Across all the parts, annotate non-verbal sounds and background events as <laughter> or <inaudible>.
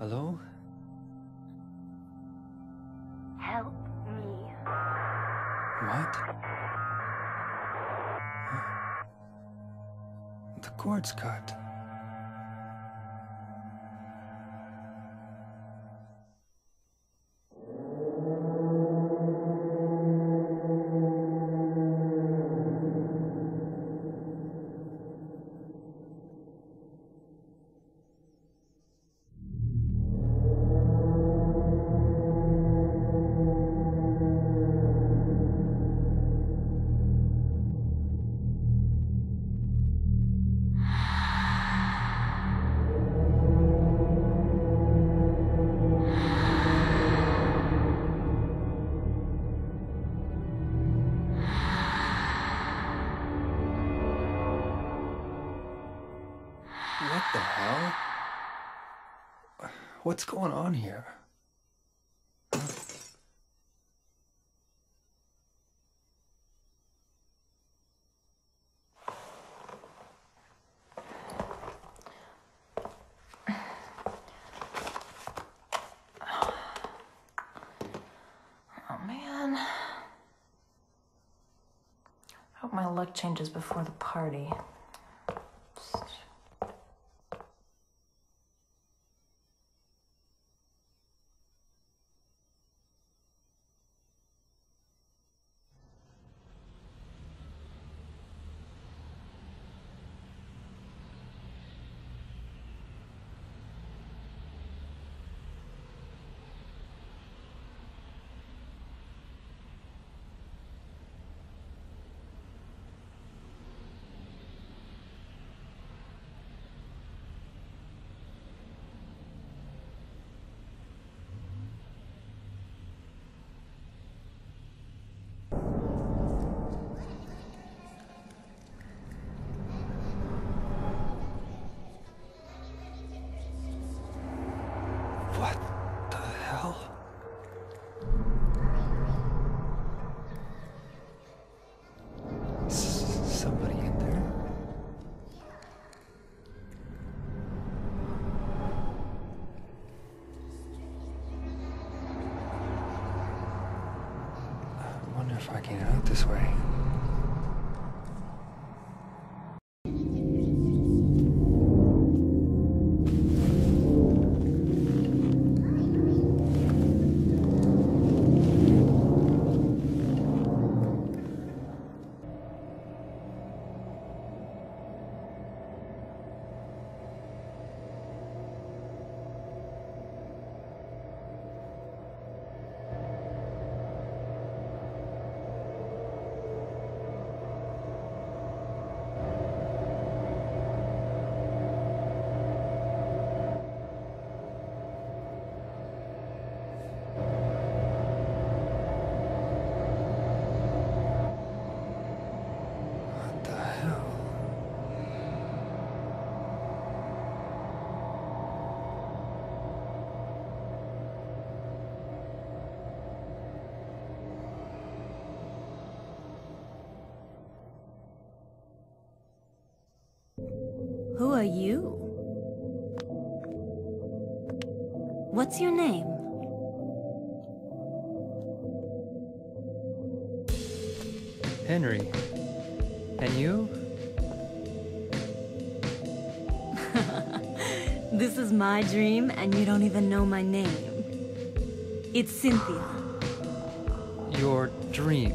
Hello? Help me. What? The cord's cut. Luck changes before the party. If I can get out this way. Are you? What's your name? Henry. And you? <laughs> This is my dream, and you don't even know my name. It's Cynthia. Your dream.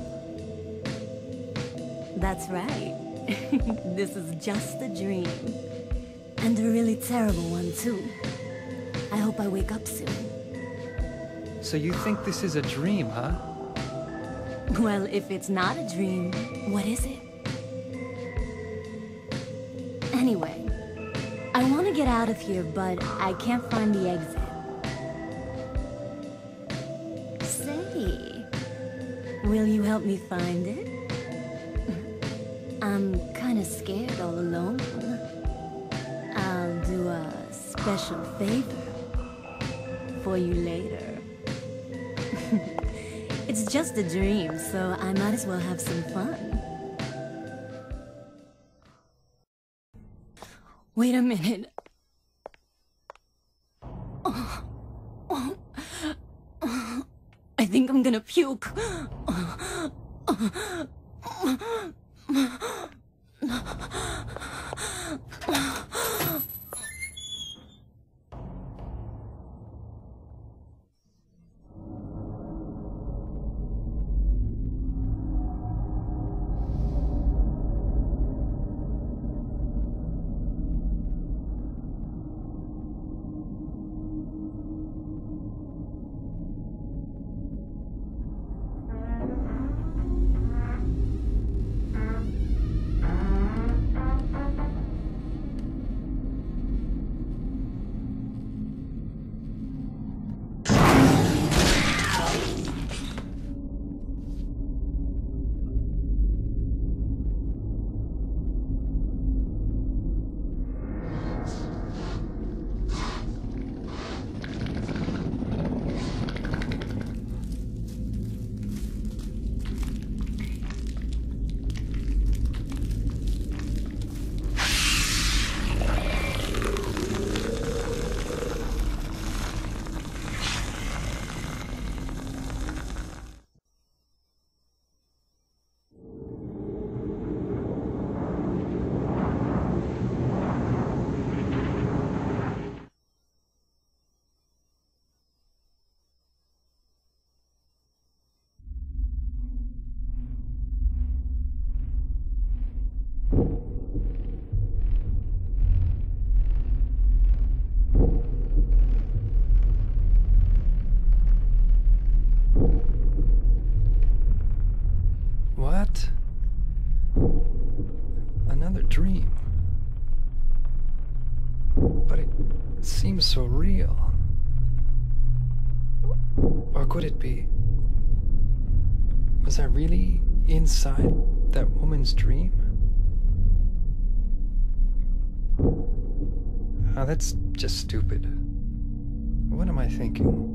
That's right. <laughs> this is just a dream. And a really terrible one, too. I hope I wake up soon. So you think this is a dream, huh? Well, if it's not a dream, what is it? Anyway, I want to get out of here, but I can't find the exit. Say, will you help me find it? <laughs> I'm kind of scared all alone. Special favor for you later. <laughs> It's just a dream, so I might as well have some fun. Wait a minute. I think I'm gonna puke. So real. Or could it be? Was I really inside that woman's dream? Oh, that's just stupid. What am I thinking?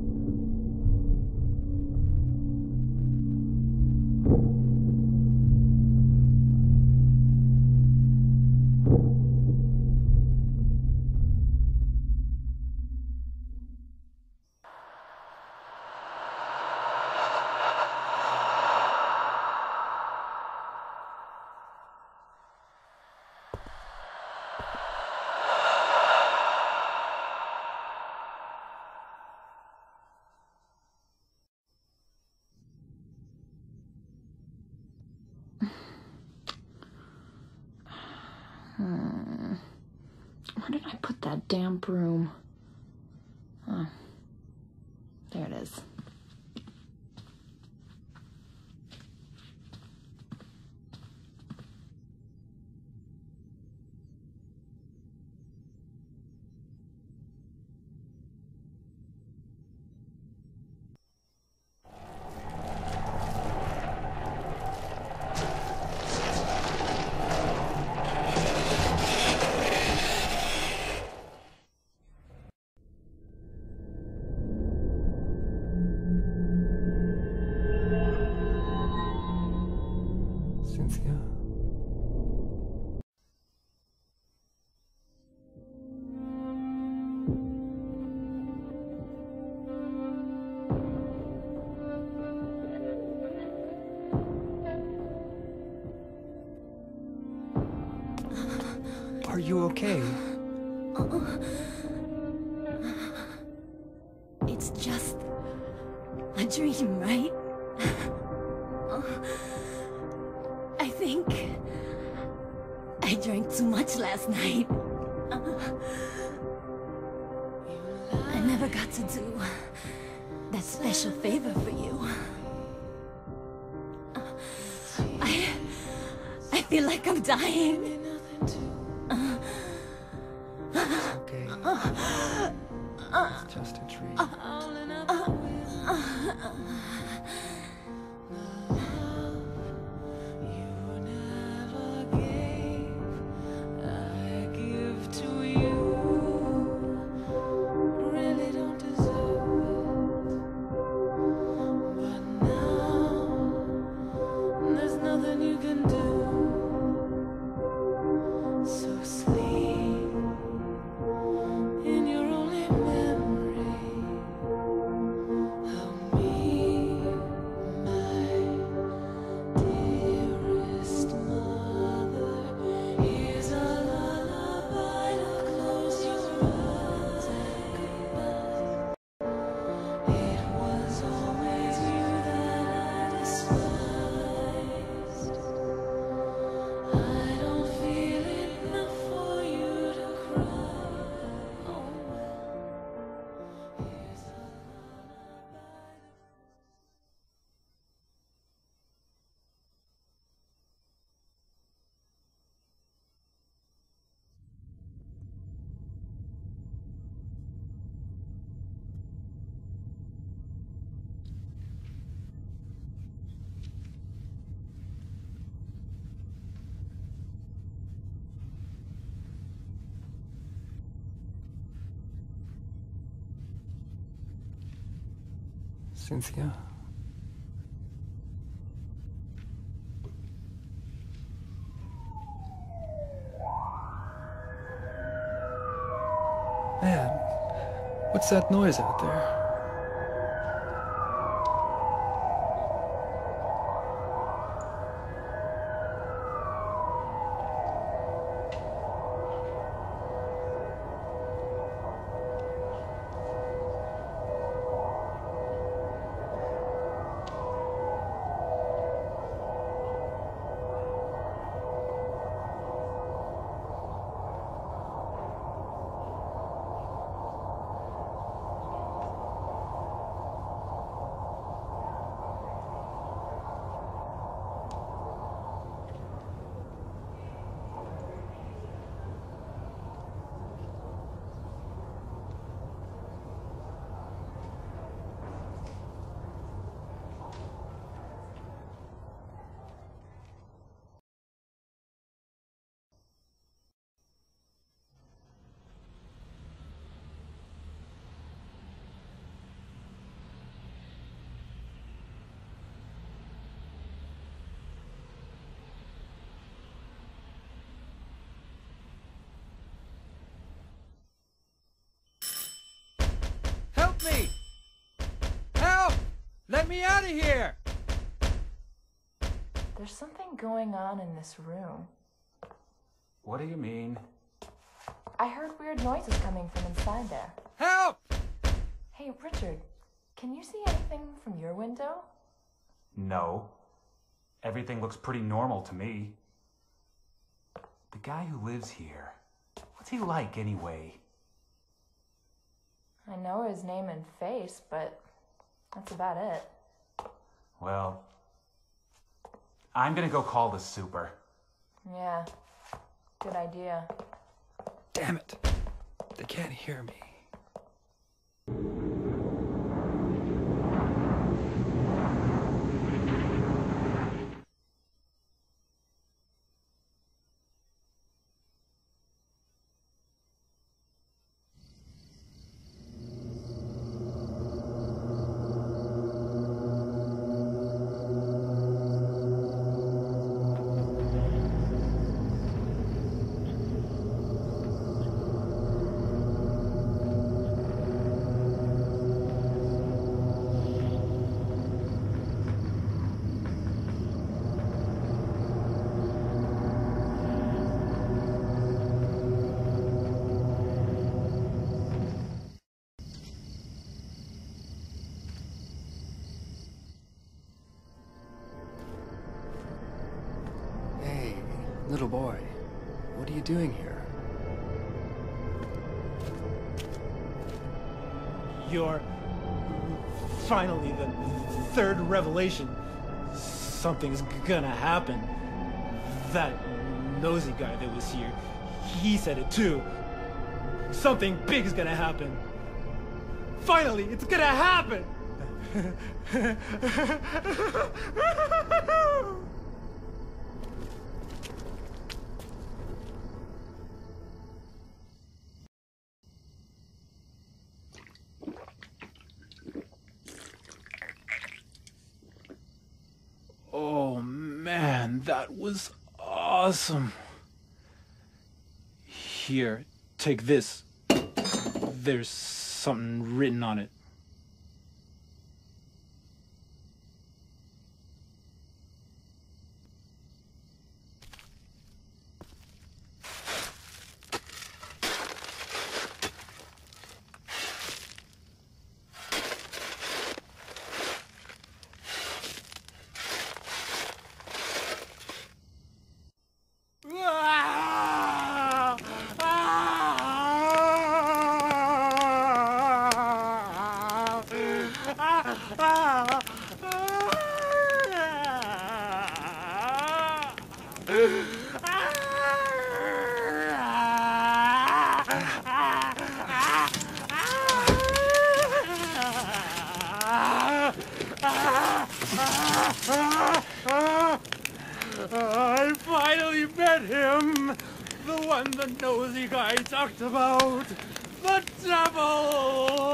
Okay? It's just a dream, right? I think I drank too much last night. I never got to do that special favor for you. I I feel like I'm dying. Man, what's that noise out there? Help me! Help! Let me out of here! There's something going on in this room. What do you mean? I heard weird noises coming from inside there. Help! Hey, Richard, can you see anything from your window? No. Everything looks pretty normal to me. The guy who lives here, What's he like, anyway? I know his name and face, but that's about it. Well, I'm gonna go call the super. Yeah, good idea. Damn it. They can't hear me. Something's gonna happen. That nosy guy that was here, he said it too. Something big is gonna happen. Finally, it's gonna happen! <laughs> awesome. Here, take this. There's something written on it. I finally met him! The one the nosy guy talked about! The devil!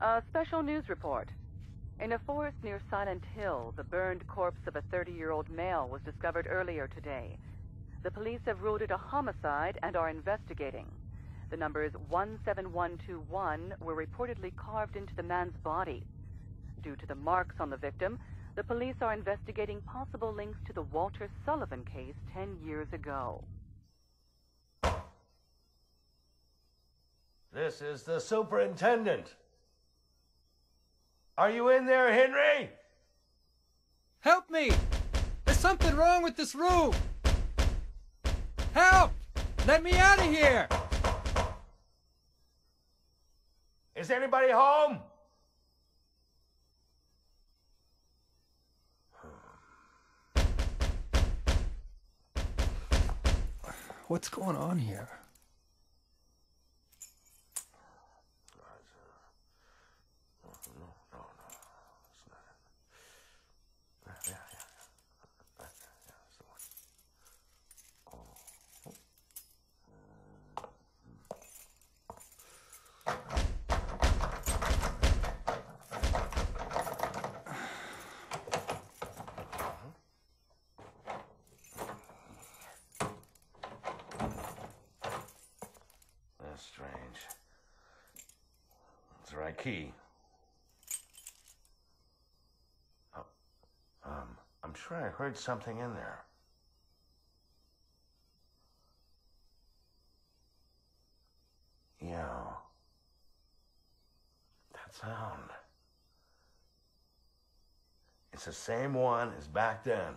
A special news report. In a forest near Silent Hill, the burned corpse of a 30 year old male was discovered earlier today. The police have ruled it a homicide and are investigating. The numbers 17121 were reportedly carved into the man's body. Due to the marks on the victim, the police are investigating possible links to the Walter Sullivan case 10 years ago. This is the superintendent. Are you in there, Henry? Help me! There's something wrong with this room! Help! Let me out of here! Is anybody home? What's going on here? heard something in there. Yeah. That sound. It's the same one as back then.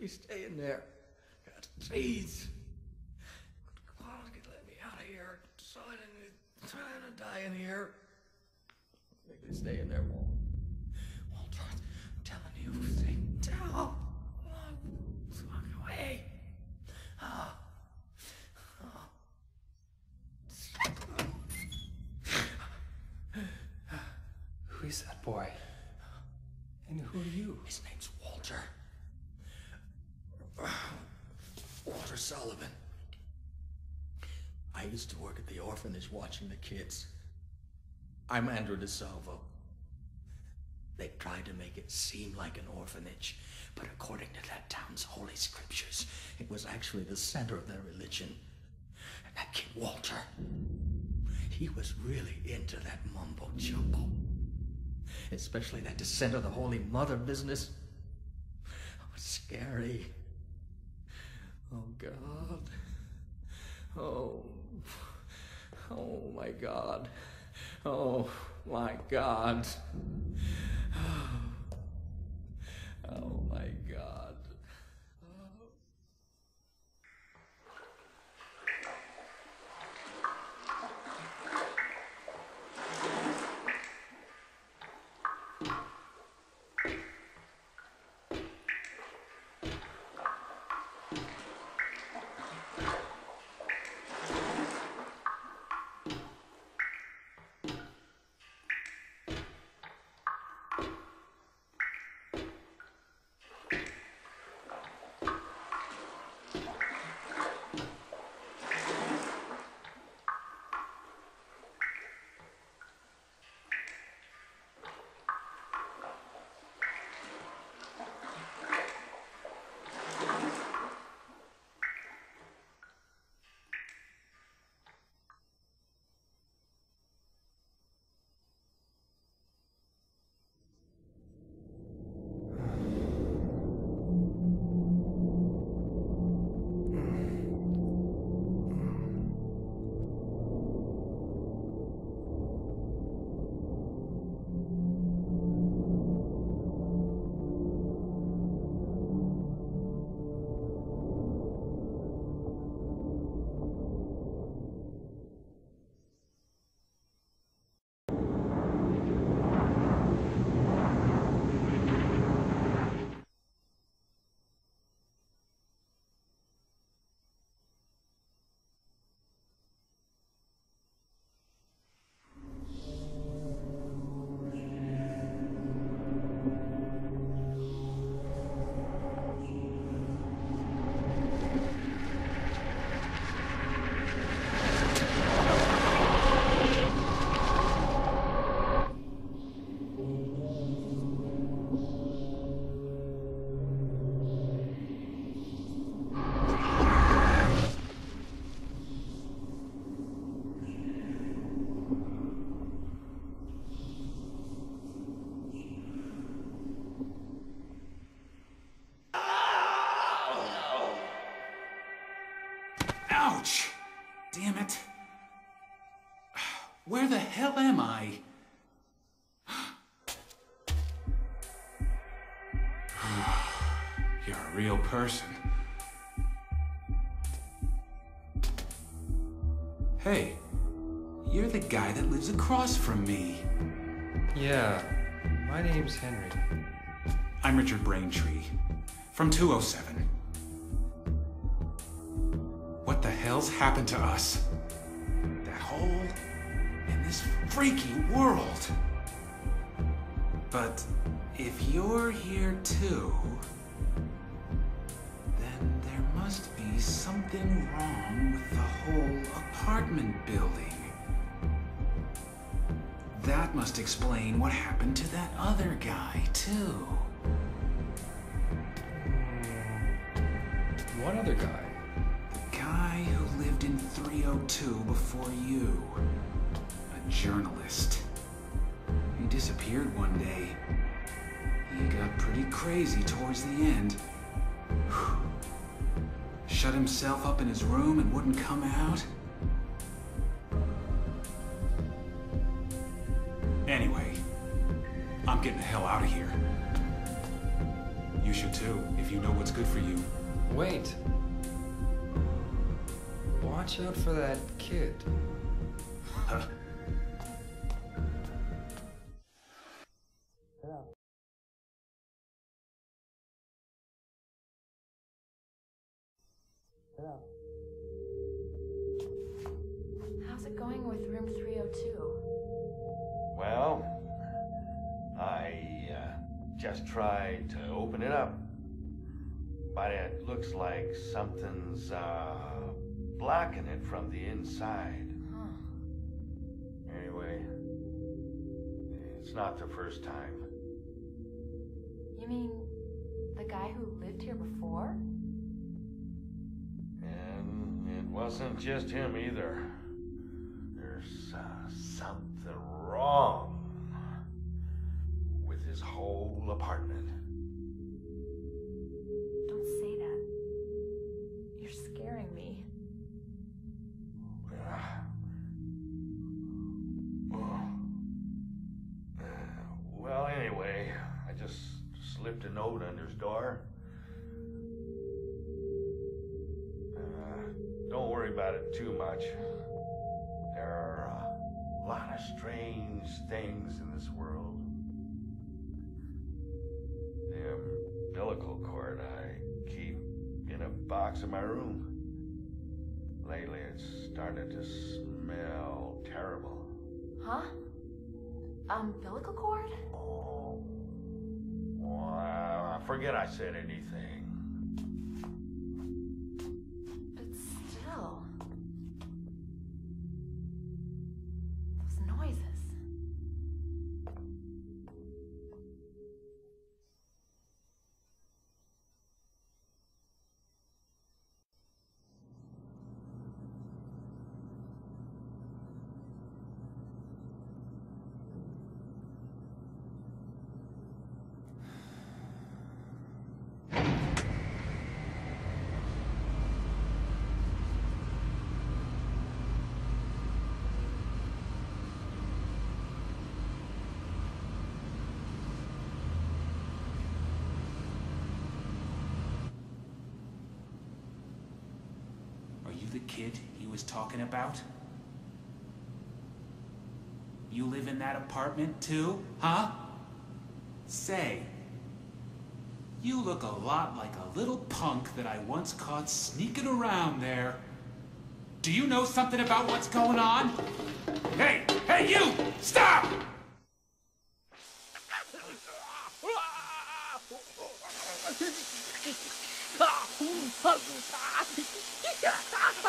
Me stay in there. God, please. Come on, let me out of here. I'm trying to, die in here. Make me stay in there, Walt. Walter, I'm telling you, stay down. Walk away. Ah. Who is that boy? And who are you? His name's Walter. Walter Sullivan. I used to work at the orphanage watching the kids. I'm Andrew DeSalvo. They tried to make it seem like an orphanage, but according to that town's holy scriptures, it was actually the center of their religion. And that kid Walter, he was really into that mumbo jumbo. Especially that descent of the Holy Mother business. Oh, it's scary. Oh, God. Oh. Oh, my God. Oh, my God. <sighs> Oh, my God. <sighs> Where the hell am I? <sighs> You're a real person. Hey, you're the guy that lives across from me. Yeah, my name's Henry. I'm Richard Braintree, from 207. Hell's happened to us? That hole in this freaky world. But if you're here too, then there must be something wrong with the whole apartment building. That must explain what happened to that other guy, too. What other guy? The guy who lived in 302 before you. A journalist. He disappeared one day. He got pretty crazy towards the end. <sighs> Shut himself up in his room and wouldn't come out. For that kid. How's it going with room 302? Well, I uh, just tried to open it up. But it looks like something's uh, blocking it from the inside. Anyway, it's not the first time. You mean the guy who lived here before? And it wasn't just him either. There's uh, something wrong with his whole apartment. Strange things in this world. The umbilical cord I keep in a box in my room. Lately, it's started to smell terrible. Huh? Umbilical cord? Well, I forget I said anything. kid he was talking about? You live in that apartment too, huh? Say, you look a lot like a little punk that I once caught sneaking around there. Do you know something about what's going on? Hey, hey you, stop!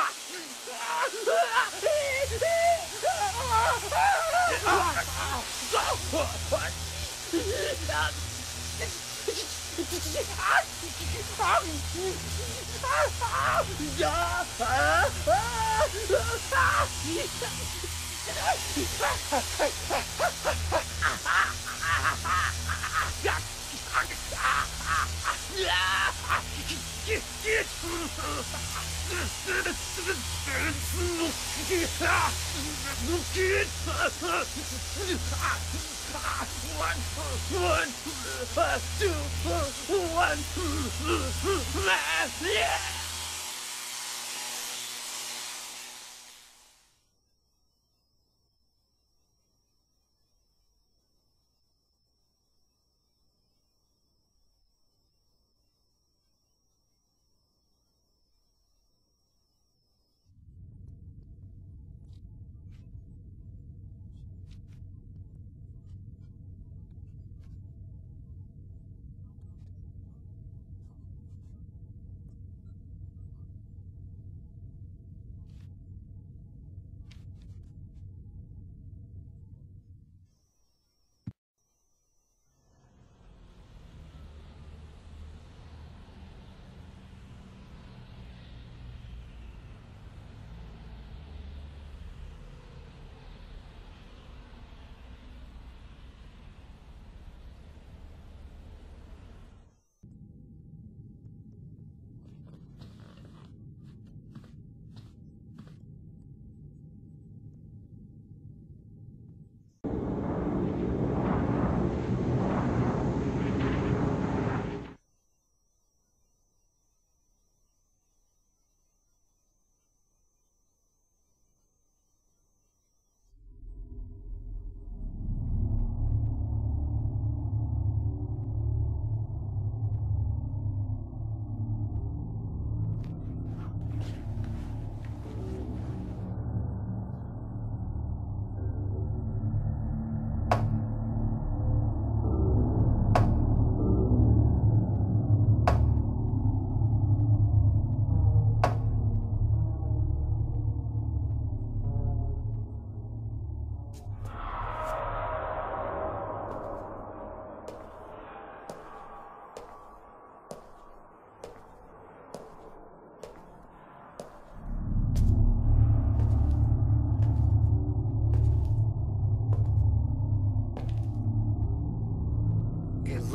<laughs> Yeah! One, two, one, yeah!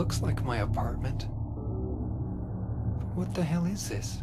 Looks like my apartment. What the hell is this?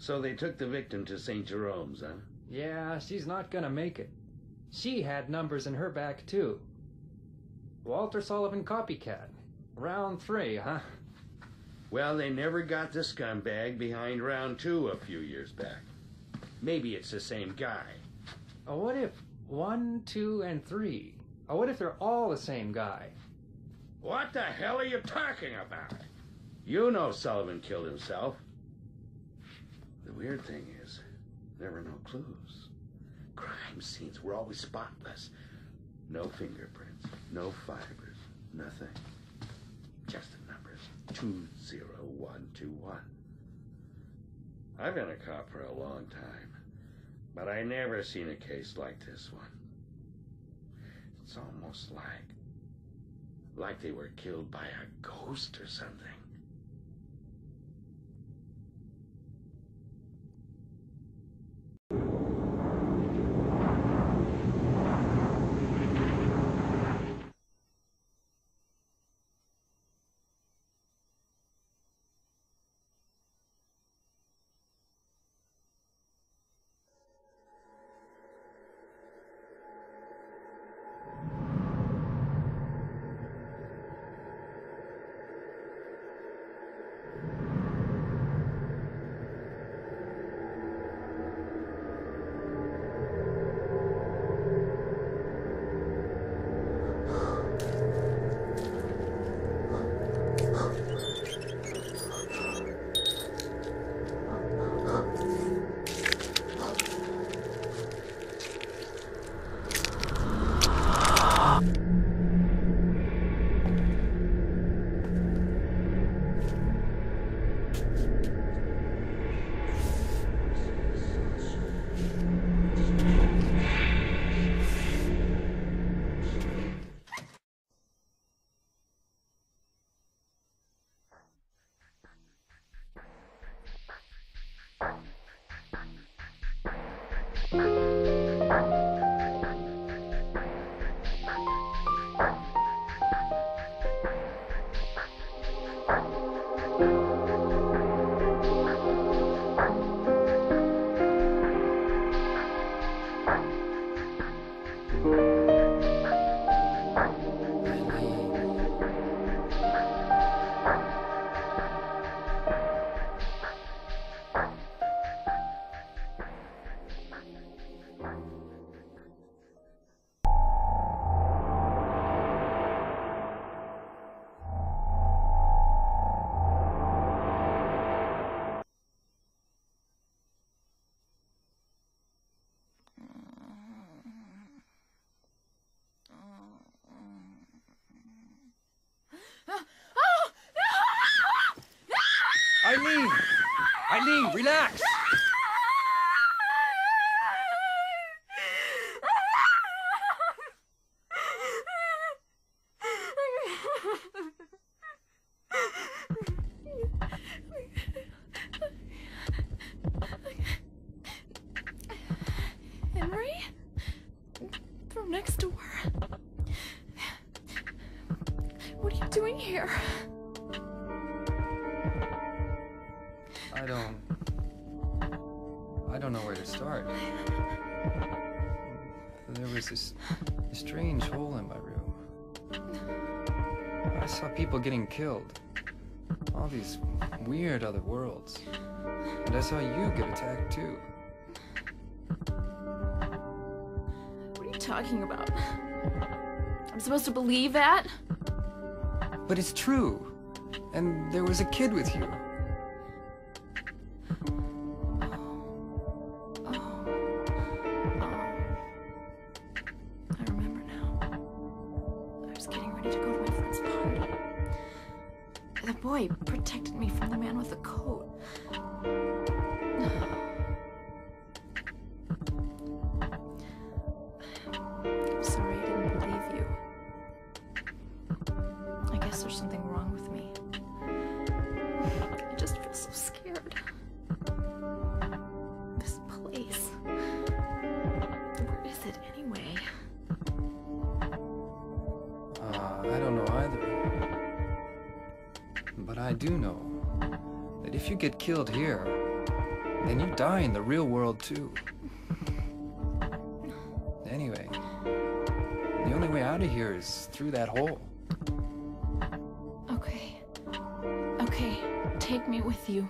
So they took the victim to St. Jerome's, huh? Yeah, she's not gonna make it. She had numbers in her back, too. Walter Sullivan copycat. Round three, huh? Well, they never got the scumbag behind round two a few years back. Maybe it's the same guy. Oh, what if one, two, and three? Oh, what if they're all the same guy? What the hell are you talking about? You know Sullivan killed himself. Weird thing is, there were no clues. Crime scenes were always spotless. No fingerprints, no fibers, nothing. Just the numbers 20121. I've been a cop for a long time, but I never seen a case like this one. It's almost like like they were killed by a ghost or something. Eileen, relax! Killed. All these weird other worlds. And I saw you get attacked too. What are you talking about? I'm supposed to believe that? But it's true. And there was a kid with you. Then you die in the real world too. Anyway, the only way out of here is through that hole. Okay. Okay, take me with you.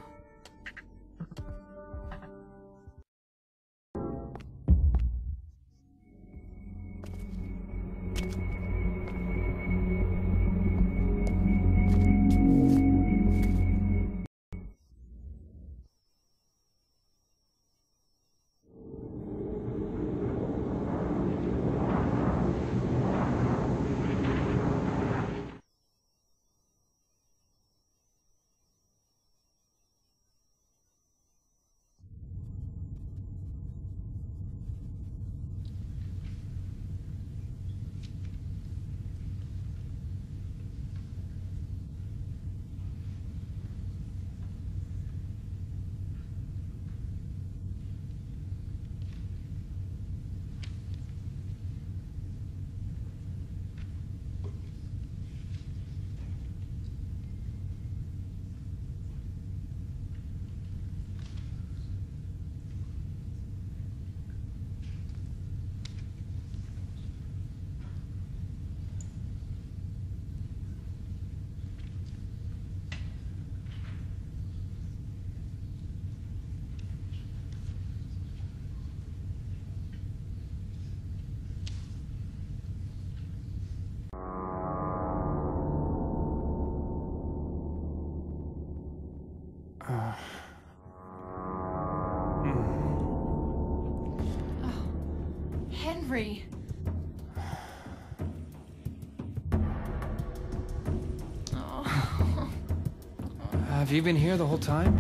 Have you been here the whole time?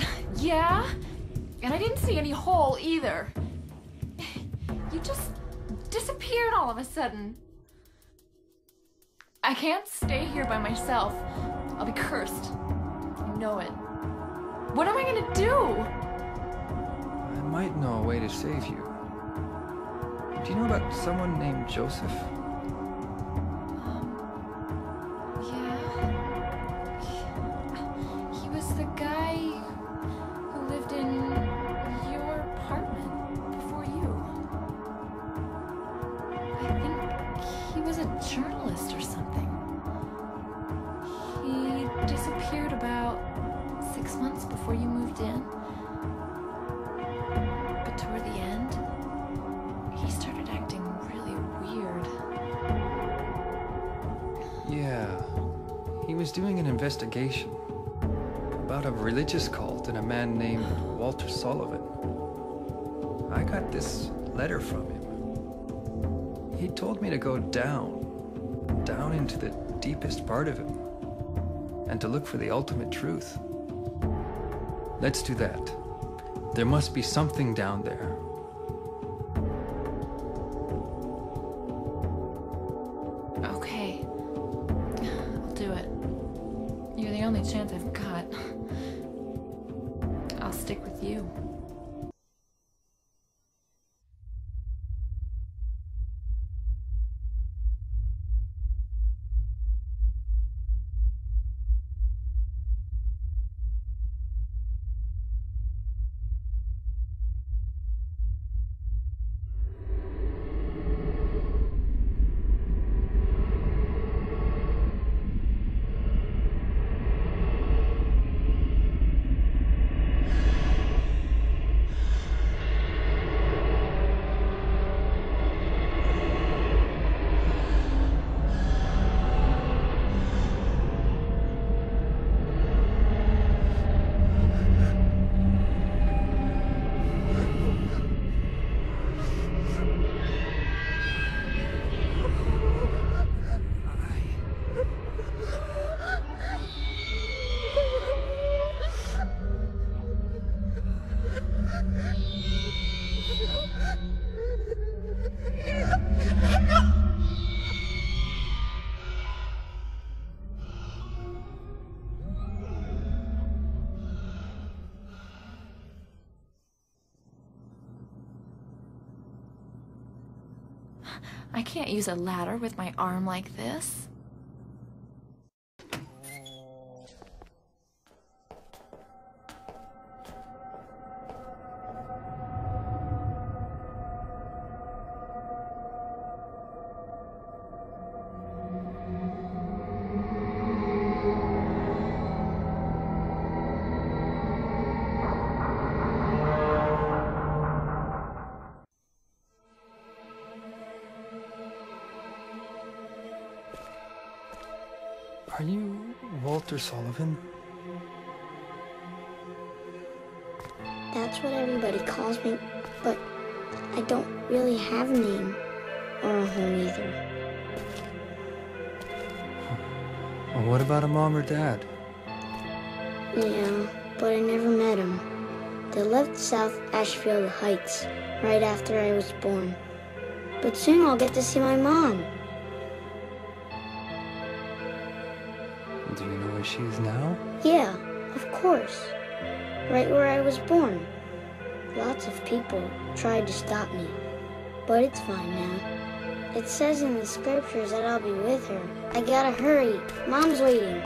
<laughs> Yeah? And I didn't see any hole either. You just disappeared all of a sudden. I can't stay here by myself. I'll be cursed. You know it. What am I gonna do? I might know a way to save you. Do you know about someone named Joseph? Sullivan. I got this letter from him. He told me to go down, down into the deepest part of him, and to look for the ultimate truth. Let's do that. There must be something down there. Can't use a ladder with my arm like this. Sullivan? That's what everybody calls me, but I don't really have a name or a home either. Well, what about a mom or dad? Yeah, but I never met them. They left South Ashfield Heights right after I was born. But soon I'll get to see my mom. She is now? Yeah, of course. Right where I was born. Lots of people tried to stop me, but it's fine now. It says in the scriptures that I'll be with her. I gotta hurry. Mom's waiting.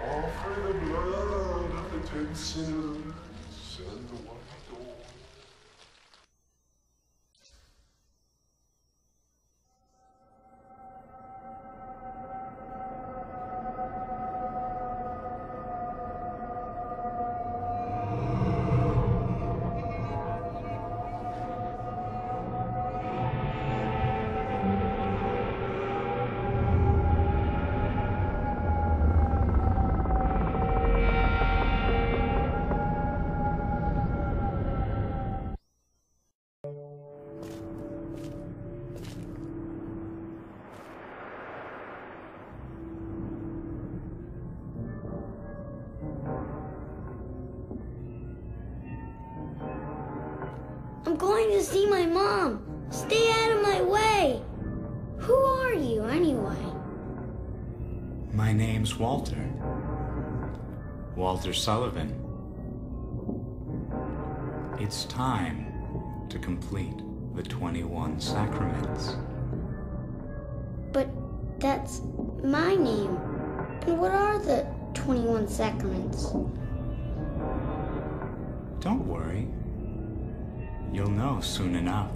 Offer the blood of the ten sinners To see my mom. Stay out of my way. Who are you, anyway? My name's Walter. Walter Sullivan. It's time to complete the 21 sacraments. But that's my name. And what are the 21 sacraments? Don't worry. You'll know soon enough.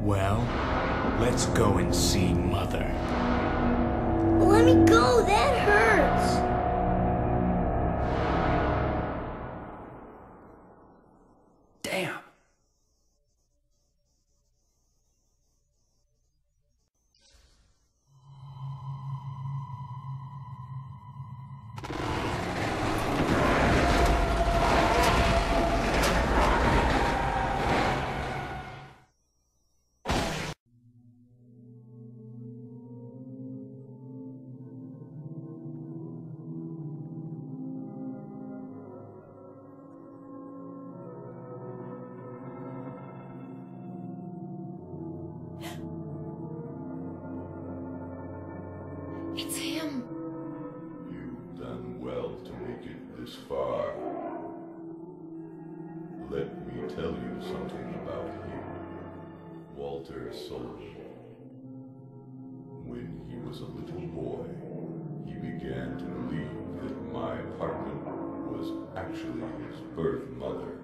Well, let's go and see Mother. Let me go, that hurts. Birth mother.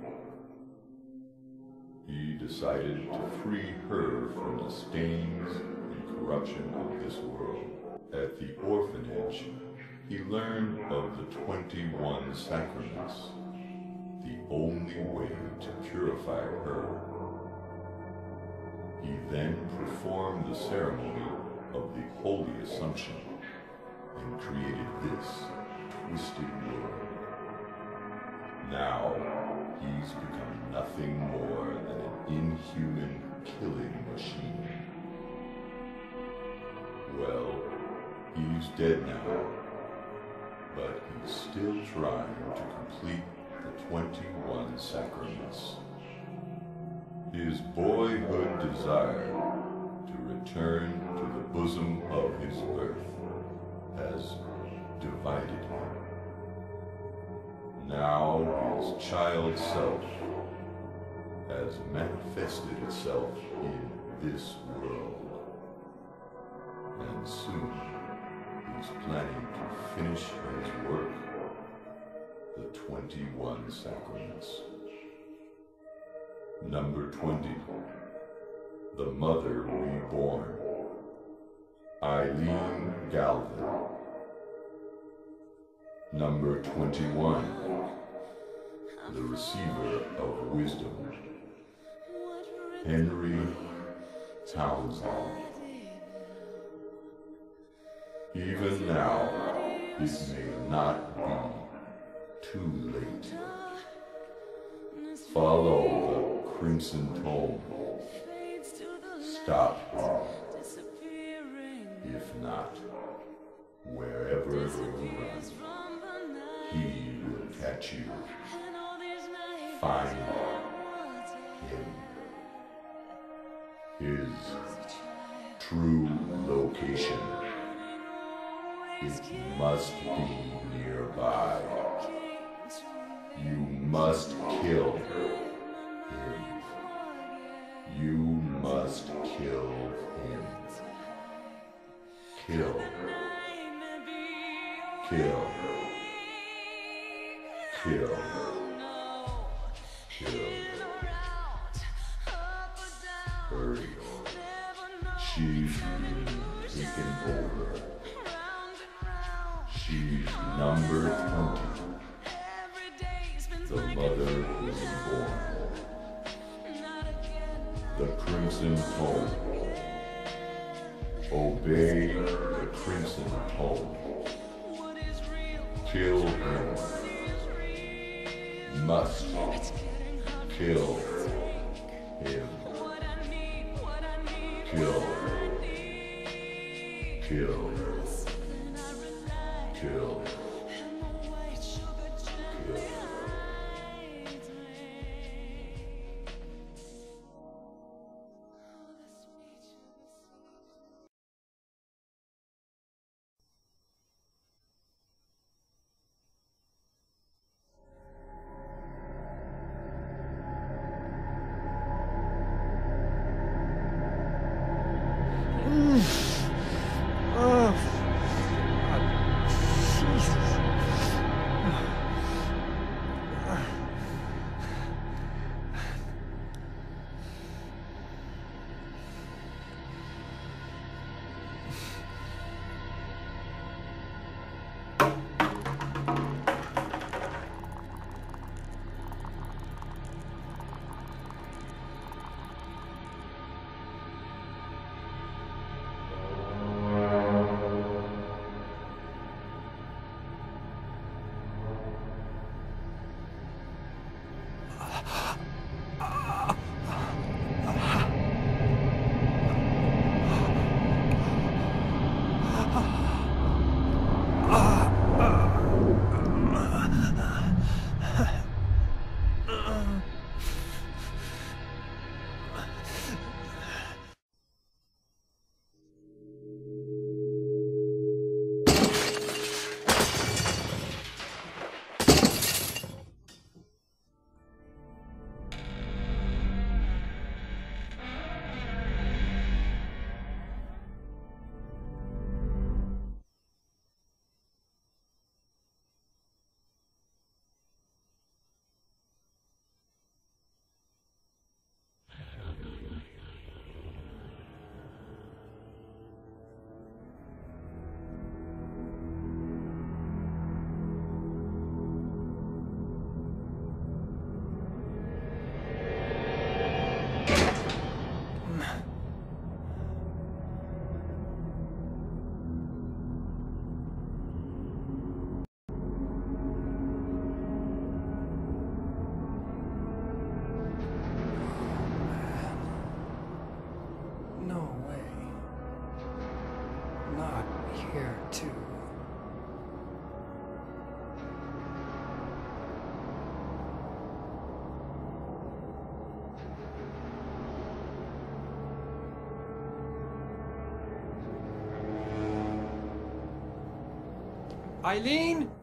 He decided to free her from the stains and corruption of this world. At the orphanage, he learned of the 21 sacraments, the only way to purify her. He then performed the ceremony of the Holy Assumption and created this twisted world. Now, he's become nothing more than an inhuman killing machine. Well, he's dead now, but he's still trying to complete the 21 sacraments. His boyhood desire to return to the bosom of his birth has divided. Now his child self has manifested itself in this world. And soon he's planning to finish his work, the 21 sacraments. Number 20. The Mother Reborn. Eileen Galvin. Number 21. The Receiver of Wisdom. Henry Townsend. Even now, it may not be too late. Follow the crimson tome. Stop If not, wherever must be nearby. You must kill him. Eileen?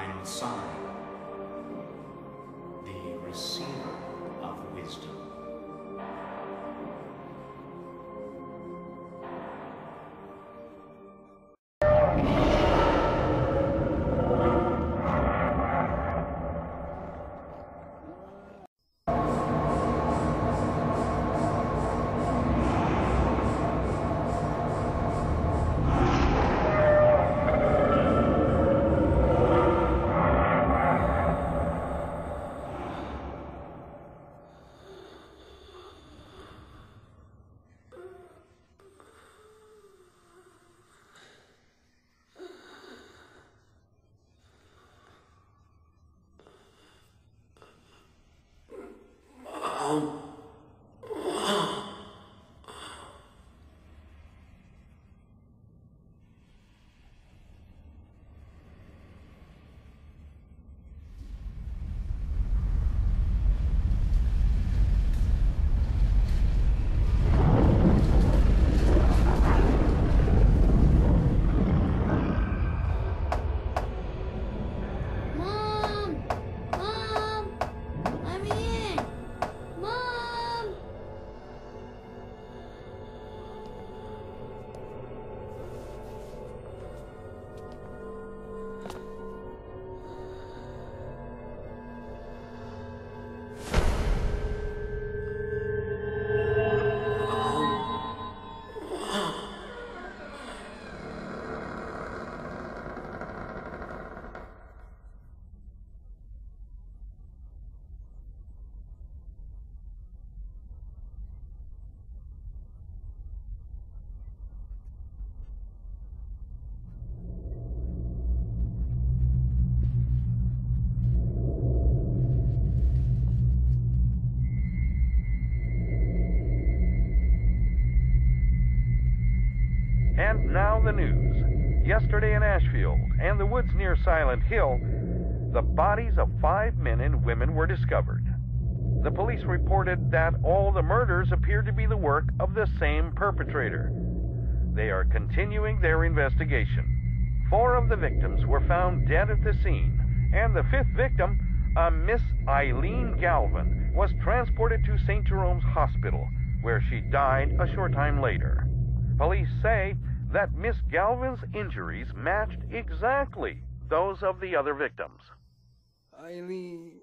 The final now the news. Yesterday in Ashfield and the woods near Silent Hill, the bodies of five men and women were discovered. The police reported that all the murders appeared to be the work of the same perpetrator. They are continuing their investigation. Four of the victims were found dead at the scene, and the fifth victim, a Miss Eileen Galvin, was transported to St. Jerome's Hospital, where she died a short time later. Police say that Miss Galvin's injuries matched exactly those of the other victims. Eileen.